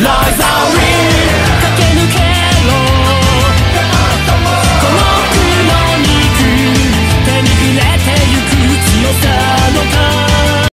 Lies are real.